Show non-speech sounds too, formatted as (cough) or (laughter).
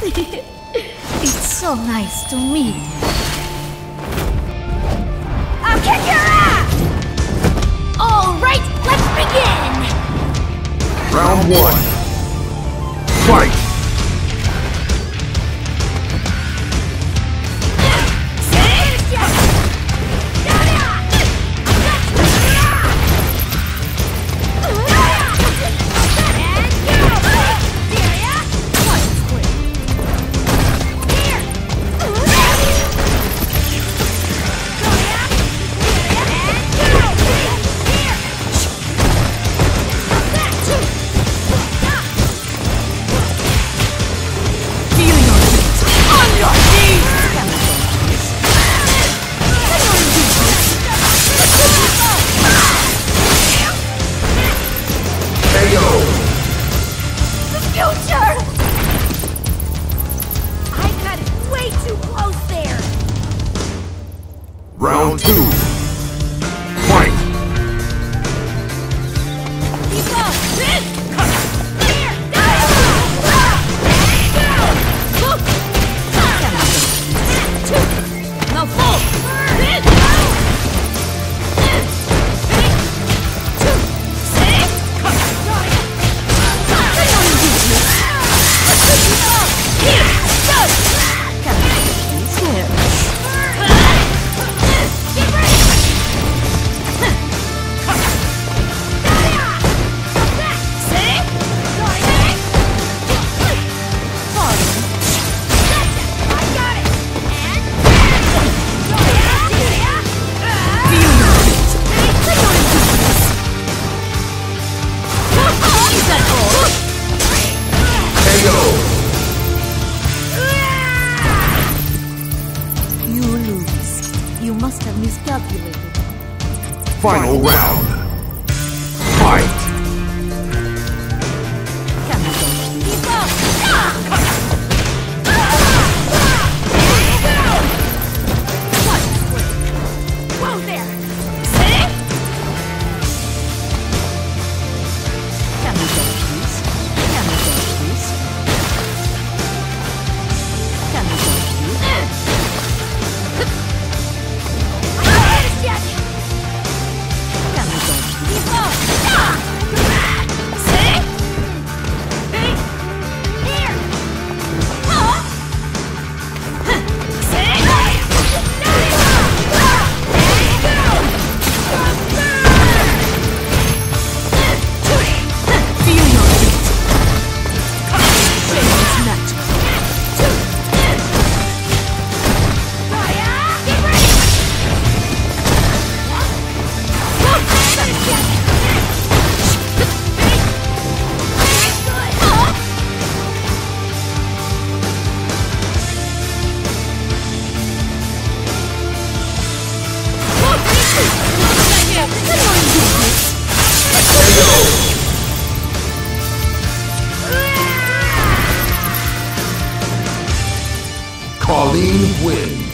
(laughs) it's so nice to meet you. I'll kick your ass! All right, let's begin! Round one. Fight! Round two. must have miscalculated. Final round. Fight! Wins.